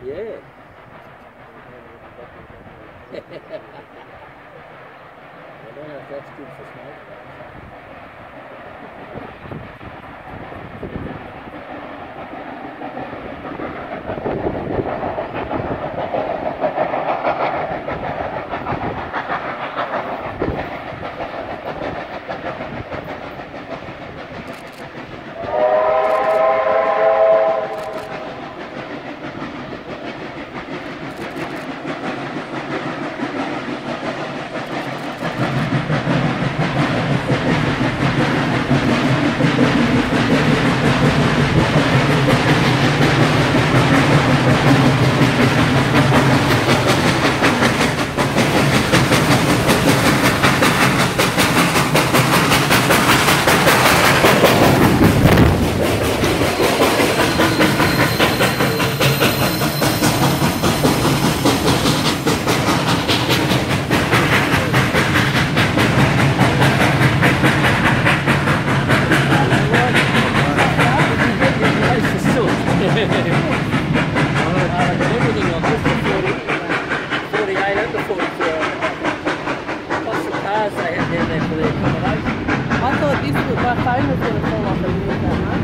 Yeah. I don't know if that's good for smoke. The cars they had down there for their accommodation. I thought this was my phone was going to fall off move that much.